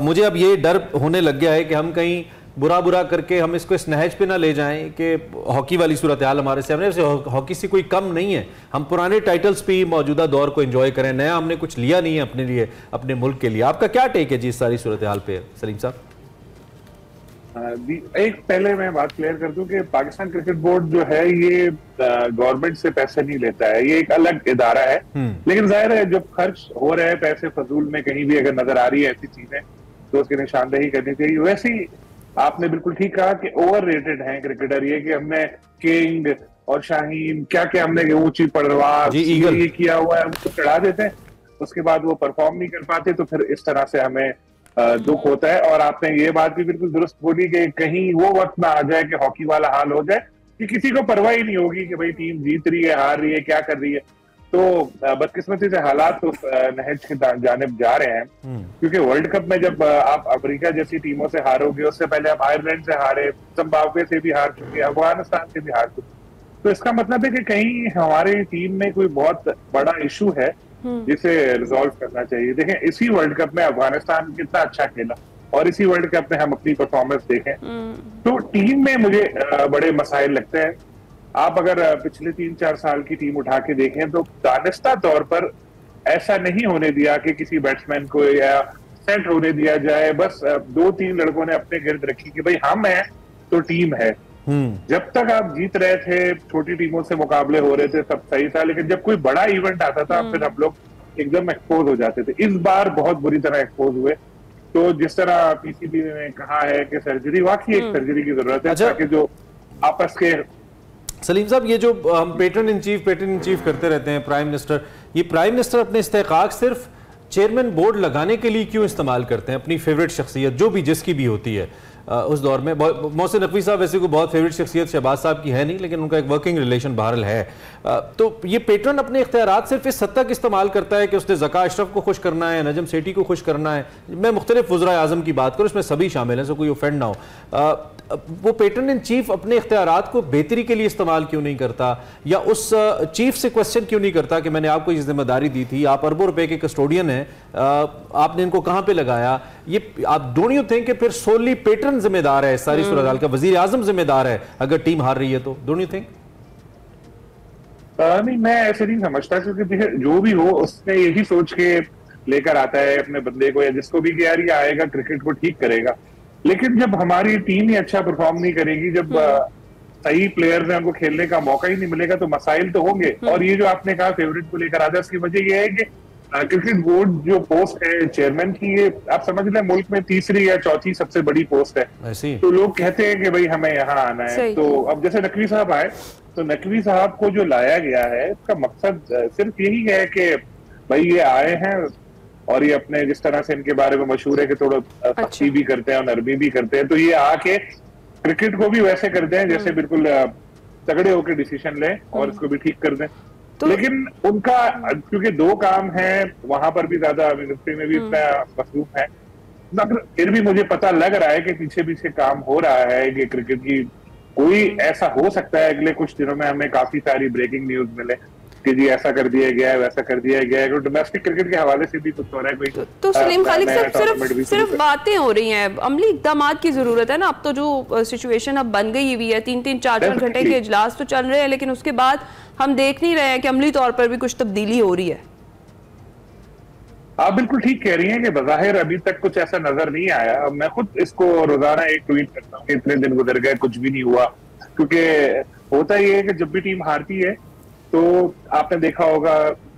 मुझे अब ये डर होने लग गया है कि हम कहीं बुरा बुरा करके हम इसको इस नहज पे ना ले जाएँ कि हॉकी वाली सूरत हाल हमारे सामने से हॉकी से कोई कम नहीं है। हम पुराने टाइटल्स पे ही मौजूदा दौर को एंजॉय करें। नया हमने कुछ लिया नहीं है अपने लिए अपने मुल्क के लिए। आपका क्या टेक है जी इस सारी सूरत हाल पे सलीम साहब? एक पहले मैं बात क्लियर कर दूँ कि पाकिस्तान क्रिकेट बोर्ड जो है ये गवर्नमेंट से पैसे नहीं लेता है। ये एक अलग इदारा है। हम्म। लेकिन ज़ाहिर है जब खर्च हो रहे हैं पैसे फजूल में कहीं भी अगर नज़र आ रही है ऐसी चीज़ें तो उसकी निशानदेही करनी चाहिए। वैसे ही आपने बिल्कुल ठीक कहा कि ओवर रेटेड है क्रिकेटर ये कि हमने किंग और शाहीन क्या क्या हमने ऊँची पड़वार ये किया हुआ है हमको चढ़ा देते हैं। उसके बाद वो परफॉर्म नहीं कर पाते तो फिर इस तरह से हमें दुख होता है। और आपने ये बात भी बिल्कुल दुरुस्त बोली कि कहीं वो वक्त ना आ जाए कि हॉकी वाला हाल हो जाए कि किसी को परवाह ही नहीं होगी कि भाई टीम जीत रही है हार रही है क्या कर रही है। तो बदकिस्मती से हालात तो नहज के जानब जा रहे हैं हम्म। क्योंकि वर्ल्ड कप में जब आप अमेरिका जैसी टीमों से हारोगे उससे पहले आप आयरलैंड से हारे जिम्बाब्वे से भी हार चुके अफ़गानिस्तान से भी हार चुके तो इसका मतलब है कि कहीं हमारी टीम में कोई बहुत बड़ा इशू है हम्म। जिसे रिजोल्व करना चाहिए देखें इसी वर्ल्ड कप में अफ़गानिस्तान कितना अच्छा खेला और इसी वर्ल्ड कप में हम अपनी परफॉर्मेंस देखें हम्म। तो टीम में मुझे बड़े मसाइल लगते हैं आप अगर पिछले तीन चार साल की टीम उठा के देखें तो दानिस्ता तौर पर ऐसा नहीं होने दिया कि किसी बैट्समैन को या सेट होने दिया जाए बस दो तीन लड़कों ने अपने गिर्द रखी कि भाई हम हैं तो टीम है हम्म। जब तक आप जीत रहे थे छोटी टीमों से मुकाबले हो रहे थे सब सही था लेकिन जब कोई बड़ा इवेंट आता था फिर हम लोग एकदम एक्सपोज हो जाते थे इस बार बहुत बुरी तरह एक्सपोज हुए तो जिस तरह पीसीबी ने कहा है कि सर्जरी वाकई एक सर्जरी हम्म। की ज़रूरत है अच्छा। ताकि जो आपस के सलीम साहब, ये जो हम patron in chief patron in chief करते रहते हैं प्राइम मिनिस्टर ये प्राइम मिनिस्टर अपने इस्तेकाक सिर्फ़ चेयरमैन बोर्ड लगाने के लिए क्यों इस्तेमाल करते हैं? अपनी फेवरेट शख्सियत, जो भी जिसकी भी होती है उस दौर में। मोहसिन नकवी साहब, वैसे को बहुत फेवरेट शख्सियत शहबाज साहब की है नहीं, लेकिन उनका एक वर्किंग रिलेशन बहरल है। तो ये पेटर्न अपने इख्तियार सिर्फ़ इस हद तक इस्तेमाल करता है कि उसने जका अशरफ को खुश करना है, नजम सेठी को खुश करना है। मैं मुख्तलिफ़ वजरा आज़म की बात करूँ उसमें सभी शामिल हैं सो कोई ऑफेंड ना हो। वो पेटर्न इन चीफ अपने इख्तियार को बेहतरी के लिए इस्तेमाल क्यों नहीं करता? या उस चीफ से क्वेश्चन क्यों नहीं करता कि मैंने आपको ये ज़िम्मेदारी दी थी? आप अरबों रुपए के कस्टोडियन हैं। आपने इनको कहाँ पे लगाया? ये आप डोंट यू थिंक फिर सोली पेटर्न जिम्मेदार है? सारी हम्म। सूरत का वज़ीर आज़म जिम्मेदार है अगर टीम हार रही है तो? डोंट यू थिंक नहीं मैं ऐसे नहीं समझता क्योंकि जो भी हो उसने यही सोच के लेकर आता है अपने बंदे को या जिसको भी कि यार ये आएगा क्रिकेट को ठीक करेगा। लेकिन जब हमारी टीम ही अच्छा परफॉर्म नहीं करेगी जब हम्म। सही प्लेयर हैं उनको खेलने का मौका ही नहीं मिलेगा तो मसाइल तो होंगे। हम्म। और ये जो आपने कहा फेवरेट को लेकर आता है उसकी वजह यह है कि क्रिकेट बोर्ड जो पोस्ट है चेयरमैन की ये आप समझ लें मुल्क में तीसरी या चौथी सबसे बड़ी पोस्ट है। तो लोग कहते हैं कि भाई हमें यहाँ आना है। तो अब जैसे नकवी साहब आए तो नकवी साहब को जो लाया गया है उसका मकसद सिर्फ़ यही है कि भाई ये आए हैं और ये अपने जिस तरह से इनके बारे में मशहूर है कि थोड़ा अच्छा। भी करते हैं और नरमी भी करते हैं तो ये आके क्रिकेट को भी वैसे करते हैं जैसे हम्म। बिल्कुल तगड़े होकर डिसीज़न लें और हम्म। इसको भी ठीक कर दें तो, लेकिन उनका क्योंकि दो काम है वहाँ पर भी ज़्यादा मिनिस्ट्री में भी हम्म। इतना मसरूफ है मगर फिर भी मुझे पता लग रहा है कि पीछे पीछे काम हो रहा है कि क्रिकेट की कोई ऐसा हो सकता है अगले कुछ दिनों में हमें काफ़ी सारी ब्रेकिंग न्यूज़ मिले कि जी ऐसा कर दिया गया है वैसा कर दिया गया। है तो डोमेस्टिक क्रिकेट के हवाले से भी कुछ हो रहा है कोई तो सलीम खालिक साहब सिर्फ़ सिर्फ़ बातें हो रही हैं। अमली इकदाम की ज़रूरत है ना। अब तो जो सिचुएशन अब बन गई हुई है तीन तीन चार चार घंटे के इजलास तो चल रहे हैं लेकिन उसके बाद हम देख नहीं रहे हैं कि अमली तौर पर भी कुछ तब्दीली हो रही है। आप बिल्कुल ठीक कह रही हैं कि बजाहिर अभी तक कुछ ऐसा नज़र नहीं आया। मैं खुद इसको रोज़ाना एक ट्वीट करता हूँ इतने दिन गुजर गए कुछ भी नहीं हुआ। क्योंकि होता ही है कि जब भी टीम हारती है तो आपने देखा होगा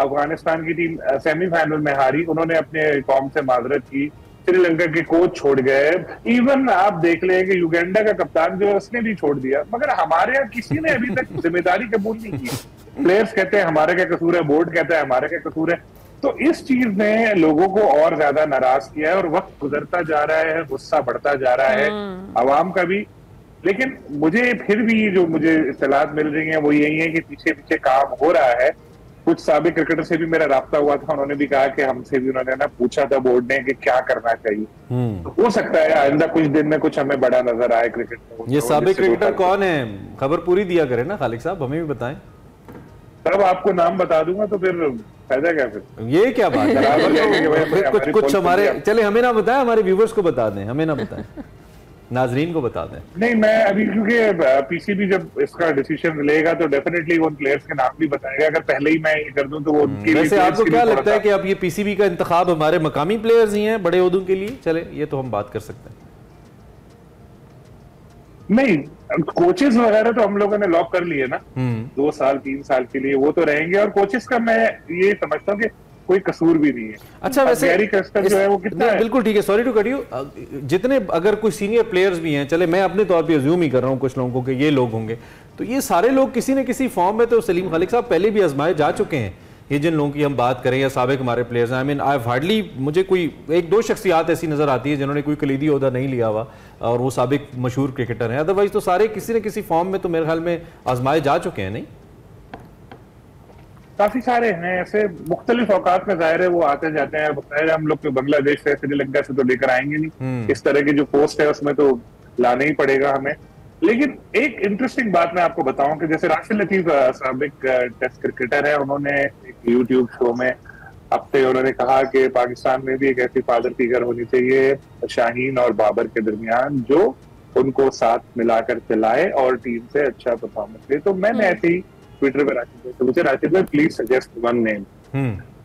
अफ़गानिस्तान की टीम सेमीफाइनल में हारी। उन्होंने अपने कौम से माजरत की। श्रीलंका के कोच छोड़ गए। इवन आप देख ले कि युगेंडा का कप्तान जो है उसने भी छोड़ दिया। मगर हमारे यहाँ किसी ने अभी तक ज़िम्मेदारी कबूल नहीं की। प्लेयर्स कहते हैं हमारे क्या कसूर है? बोर्ड कहता है हमारे क्या कसूर है? तो इस चीज़ ने लोगों को और ज़्यादा नाराज़ किया है और वक्त गुजरता जा रहा है गुस्सा बढ़ता जा रहा है। हम्म। आवाम का भी। लेकिन मुझे फिर भी जो मुझे इतलात मिल रही है वो यही है कि पीछे पीछे काम हो रहा है। कुछ सबक क्रिकेटर से भी मेरा रहा हुआ था उन्होंने भी कहा कि हमसे भी उन्होंने ना पूछा था बोर्ड ने कि क्या करना चाहिए। हम्म। तो हो सकता है आइंदा कुछ दिन में कुछ हमें बड़ा नज़र आए क्रिकेट में ये सबक क्रिकेटर कौन है? खबर पूरी दिया करे ना खालिक साहब हमें भी बताएँ। तब आपको नाम बता दूँगा तो फिर फ़ायदा क्या फिर? ये क्या बात है? कुछ कुछ हमारे चले हमें ना बताएँ हमारे व्यूवर्स को बता दें हमें ना बताएँ। नाजरीन को बता दें। नहीं मैं अभी क्योंकि पीसीबी जब इसका डिसीज़न लेगा तो डेफिनेटली उन प्लेयर्स के नाम भी बताएगा। अगर पहले ही मैं ये कर दूँ तो वो उनकी वैसे आपको क्या लगता है कि अब ये पीसीबी का इंतखाब हमारे मकामी प्लेयर्स ही हैं बड़े उहदों के लिए? चले ये तो हम बात कर सकते हैं। नहीं कोचेस वगैरह तो हम लोगों ने लॉक कर लिए ना। हम्म। दो साल तीन साल के लिए वो तो रहेंगे। और कोचेस का मैं ये समझता हूँ कि कोई कसूर भी नहीं है। अच्छा वैसे इस, जो है वो कितना है? बिल्कुल ठीक है सॉरी टू कट यू जितने अगर कोई सीनियर प्लेयर्स भी हैं चले मैं अपने तौर पे अज्यूम ही कर रहा हूँ कुछ लोगों को कि ये लोग होंगे। तो ये सारे लोग किसी न किसी फॉर्म में तो सलीम खालिक साहब पहले भी आजमाए जा चुके हैं। ये जिन लोगों की हम बात करें या सबक हमारे प्लेयर्स हैं आई मीन आई हार्डली मुझे कोई एक दो शख्सियात ऐसी नज़र आती है जिन्होंने कोई कलीदी अहदा नहीं लिया हुआ और वो सबक मशहूर क्रिकेटर हैं। अदरवाइज़ तो सारे किसी न किसी फॉर्म में तो मेरे ख्याल में आजमाए जा चुके हैं नहीं? काफ़ी सारे हैं ऐसे मुख्तलिफ़ औकात में ज़ाहिर है वो आते जाते हैं ज़ाहिर हम लोग तो बांग्लादेश से श्रीलंका से तो लेकर आएँगे नहीं हम्म। इस तरह की जो पोस्ट है उसमें तो लाना ही पड़ेगा हमें लेकिन एक इंटरेस्टिंग बात मैं आपको बताऊँ कि जैसे राशिद लतीफ सबक टेस्ट क्रिकेटर है उन्होंने एक यूट्यूब शो में हफ़्ते उन्होंने कहा कि पाकिस्तान में भी एक ऐसी फादर फिगर होनी चाहिए शाहीन और बाबर के दरमियान जो उनको साथ मिलाकर चलाए और टीम से अच्छा परफॉर्मेंस दे तो मैंने हम्म। ऐसे ही ट्विटर पे राशिद भाई तो मुझे राशिद भाई प्लीज़ सजेस्ट वन नेम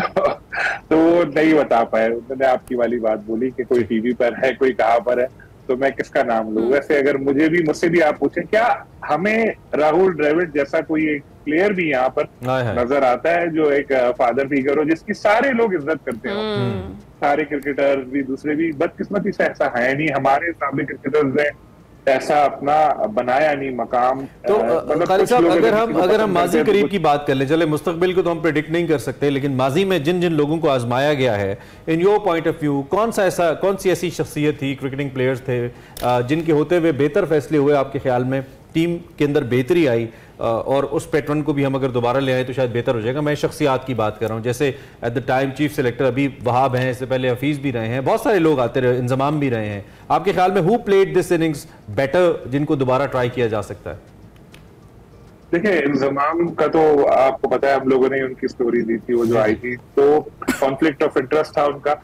तो वो नहीं बता पाए। उन्होंने आपकी वाली बात बोली कि कोई टीवी पर है कोई कहाँ पर है तो मैं किसका नाम लू? हम्म। वैसे अगर मुझे भी मुझसे भी आप पूछे क्या हमें राहुल द्रविड जैसा कोई एक प्लेयर भी यहाँ पर नज़र आता है जो एक फादर फिगर हो जिसकी सारे लोग इज़्ज़त करते हो? हम्म। सारे क्रिकेटर भी दूसरे भी बदकिस्मती से ऐसा है नहीं। हमारे सामने क्रिकेटर्स हैं ऐसा अपना बनाया नहीं मकाम तो मतलब खालिद साहब अगर हम अगर हम माजी करीब की बात कर ले चले मुस्तकबिल को तो हम प्रिडिक्ट नहीं कर सकते लेकिन माजी में जिन जिन लोगों को आजमाया गया है in your point of view कौन सा ऐसा कौन सी ऐसी शख्सियत थी क्रिकेटिंग प्लेयर्स थे जिनके होते हुए बेहतर फैसले हुए आपके ख्याल में? टीम के अंदर बेहतरी आई और उस पैटर्न को भी हम अगर दोबारा ले आए तो शायद बेहतर हो जाएगा। मैं शख्सियात की बात कर रहा हूँ। जैसे at the time chief selector अभी वहाब हैं, इससे पहले हफीज़ भी रहे हैं, बहुत सारे लोग आते रहे, इंजमाम भी रहे हैं। आपके ख्याल में who played this innings better जिनको दोबारा ट्राई किया जा सकता है? देखिए, इंजमाम का तो आपको पता है, हम लोगों ने उनकी स्टोरी दी थी, वो जो आई थी तो कॉन्फ्लिक्ट ऑफ़ इंटरेस्ट था उनका,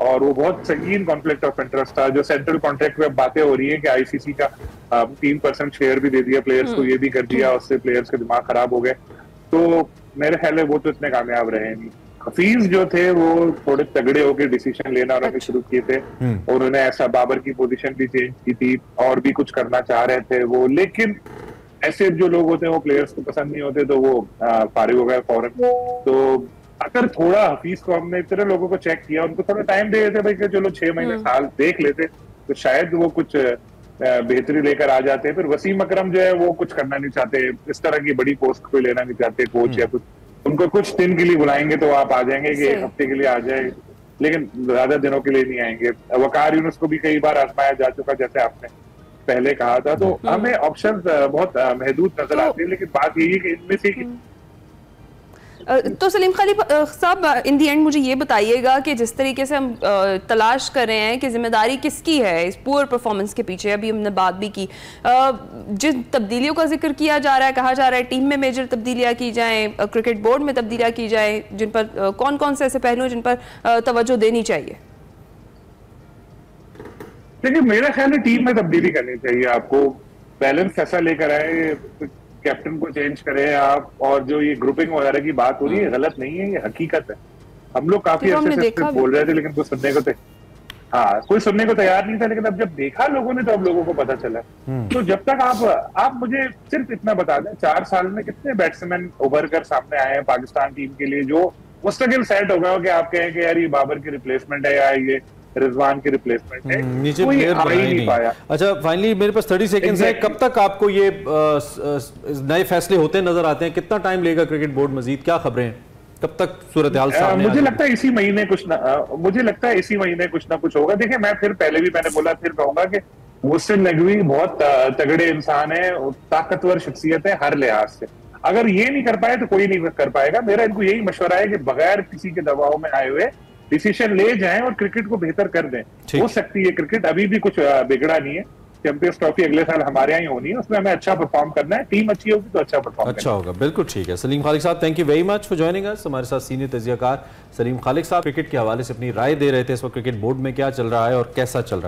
और वो बहुत संगीन कॉन्फ्लिक्ट ऑफ़ इंटरेस्ट था। जो सेंट्रल कॉन्ट्रैक्ट में बातें हो रही है कि आईसीसी का तीन परसेंट शेयर भी दे दिया प्लेयर्स को हम्म। ये भी कर दिया उससे प्लेयर्स के दिमाग खराब हो गए। तो मेरे ख्याल है वो तो इतने कामयाब रहे नहीं। हफीज जो थे वो थोड़े तगड़े होकर डिसीज़न लेना उन्होंने शुरू किए थे। हम्म। उन्होंने ऐसा बाबर की पोजीशन भी चेंज की थी और भी कुछ करना चाह रहे थे वो। लेकिन ऐसे जो लोग होते हैं वो प्लेयर्स को पसंद नहीं होते तो वो फारिग हो गए फ़ौरन। तो अगर थोड़ा हफीज को हमने इतने लोगों को चेक किया उनको थोड़ा टाइम दे देते भाई चलो छह महीने हम्म। साल देख लेते तो शायद वो कुछ बेहतरी लेकर आ जाते हैं। फिर वसीम अकरम जो है वो कुछ करना नहीं चाहते। इस तरह की बड़ी पोस्ट कोई लेना नहीं चाहते कोच हम्म। या कुछ। उनको कुछ दिन के लिए बुलाएँगे तो आप आ जाएँगे कि एक हफ़्ते के लिए आ जाए। लेकिन ज़्यादा दिनों के लिए नहीं आएँगे। वकार यूनुस को भी कई बार आजमाया जा चुका जैसे आपने पहले कहा था। तो हम्म। हमें ऑप्शन बहुत महदूद नज़र आते हैं लेकिन बात यही है कि इनमें से तो सलीम खाली साहब इन दी एंड मुझे ये बताइएगा कि जिस तरीके से हम तलाश कर रहे हैं कि ज़िम्मेदारी किसकी है इस पुअर परफॉर्मेंस के पीछे, अभी हमने बात भी की। जिन तब्दीलियों का ज़िक्र किया जा रहा है, कहा जा रहा है टीम में मेजर तब्दीलियाँ की जाएँ क्रिकेट बोर्ड में तब्दीलियाँ की जाए, जिन पर कौन कौन से ऐसे पहलू जिन पर तवज्जो देनी चाहिए? देखिए, मेरा ख्याल है टीम में तब्दीली करनी चाहिए आपको। बैलेंस ऐसा लेकर आए कैप्टन को चेंज करें आप और जो ये ग्रुपिंग वगैरह की बात हो रही है गलत नहीं है ये हकीकत है। हम लोग काफ़ी तो अच्छे से बोल रहे थे। लेकिन कुछ सुनने को थे हाँ कोई सुनने को तैयार नहीं था लेकिन अब जब देखा लोगों ने तो अब लोगों को पता चला। हम्म। तो जब तक आप आप मुझे सिर्फ़ इतना बता दें चार साल में कितने बैट्समैन उभर कर सामने आए हैं पाकिस्तान टीम के लिए जो मुस्तकिल सेट हो गया कि आप कहें कि यार ये बाबर की रिप्लेसमेंट है या ये रिजवान की रिप्लेसमेंट है। हम्म, नीचे कोई आ ही नहीं पाया। अच्छा फाइनली मेरे पास थर्टी सेकेंड है। कब तक आपको ये नए फैसले होते नज़र आते हैं? कितना टाइम लेगा क्रिकेट बोर्ड मजीद? क्या खबरें? हैं कब तक सूरत हाल मुझे लगता है इसी महीने कुछ ना मुझे लगता है इसी महीने कुछ ना कुछ होगा। देखिए मैं फिर पहले भी मैंने बोला फिर कहूँगा कि मुस्लिम नगवी बहुत तगड़े इंसान है ताकतवर शख्सियत है हर लिहाज से। अगर ये नहीं कर पाए तो कोई नहीं कर पाएगा। मेरा इनको यही मशवरा है कि बगैर किसी के दबाव में आए हुए डिसीज़न ले जाएँ और क्रिकेट को बेहतर कर दें। हो सकती है क्रिकेट अभी भी कुछ बिगड़ा नहीं है। चैंपियंस ट्रॉफी अगले साल हमारे यहाँ ही होनी है उसमें हमें अच्छा परफॉर्म करना है। टीम अच्छी होगी तो अच्छा परफॉर्म अच्छा होगा बिल्कुल ठीक है। सलीम खालिक साहब thank you very much for joining us हमारे साथ सीनियर तजिया सलीम खालिक साहब क्रिकेट के हवाले से अपनी राय दे रहे थे। इस वक्त क्रिकेट बोर्ड में क्या चल रहा है और कैसा चल रहा